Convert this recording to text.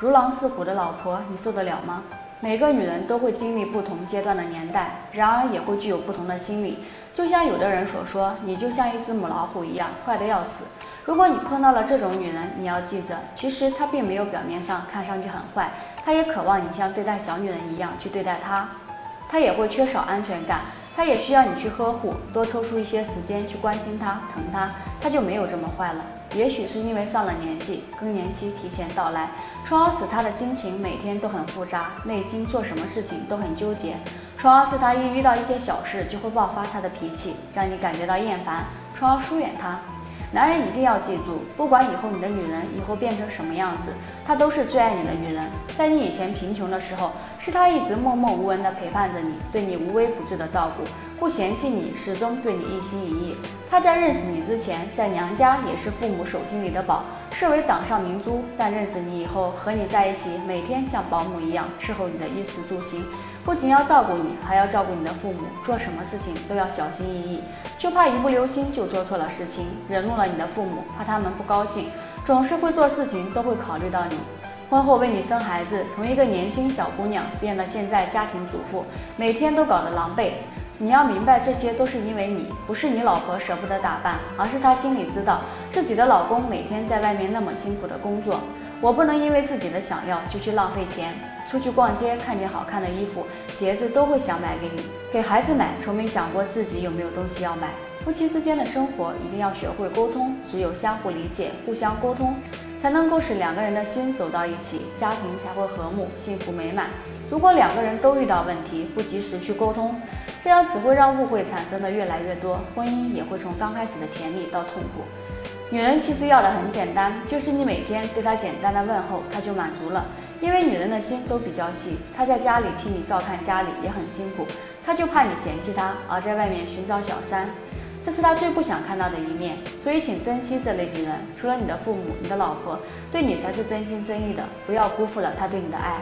如狼似虎的老婆，你受得了吗？每个女人都会经历不同阶段的年代，然而也会具有不同的心理。就像有的人所说，你就像一只母老虎一样，坏得要死。如果你碰到了这种女人，你要记着，其实她并没有表面上看上去很坏，她也渴望你像对待小女人一样去对待她，她也会缺少安全感。他也需要你去呵护，多抽出一些时间去关心他、疼他，他就没有这么坏了。也许是因为上了年纪，更年期提前到来，从而使他的心情每天都很复杂，内心做什么事情都很纠结，从而使他一遇到一些小事就会爆发他的脾气，让你感觉到厌烦，从而疏远他。男人一定要记住，不管以后你的女人以后变成什么样子，她都是最爱你的女人。在你以前贫穷的时候，是她一直默默无闻的陪伴着你，对你无微不至的照顾，不嫌弃你，始终对你一心一意。他在认识你之前，在娘家也是父母手心里的宝，视为掌上明珠。但认识你以后，和你在一起，每天像保姆一样伺候你的衣食住行。不仅要照顾你，还要照顾你的父母，做什么事情都要小心翼翼，就怕一不留心就做错了事情，惹怒了你的父母，怕他们不高兴，总是会做事情都会考虑到你。婚后为你生孩子，从一个年轻小姑娘变了现在家庭主妇，每天都搞得狼狈。你要明白，这些都是因为你，不是你老婆舍不得打扮，而是她心里知道自己的老公每天在外面那么辛苦的工作。我不能因为自己的想要就去浪费钱，出去逛街看见好看的衣服、鞋子都会想买给你，给孩子买，从没想过自己有没有东西要买。夫妻之间的生活一定要学会沟通，只有相互理解、互相沟通，才能够使两个人的心走到一起，家庭才会和睦、幸福美满。如果两个人都遇到问题，不及时去沟通，这样只会让误会产生的越来越多，婚姻也会从刚开始的甜蜜到痛苦。女人其实要的很简单，就是你每天对她简单的问候，她就满足了。因为女人的心都比较细，她在家里替你照看家里也很辛苦，她就怕你嫌弃她，而在外面寻找小三，这是她最不想看到的一面。所以，请珍惜这类女人，除了你的父母，你的老婆对你才是真心真意的，不要辜负了她对你的爱。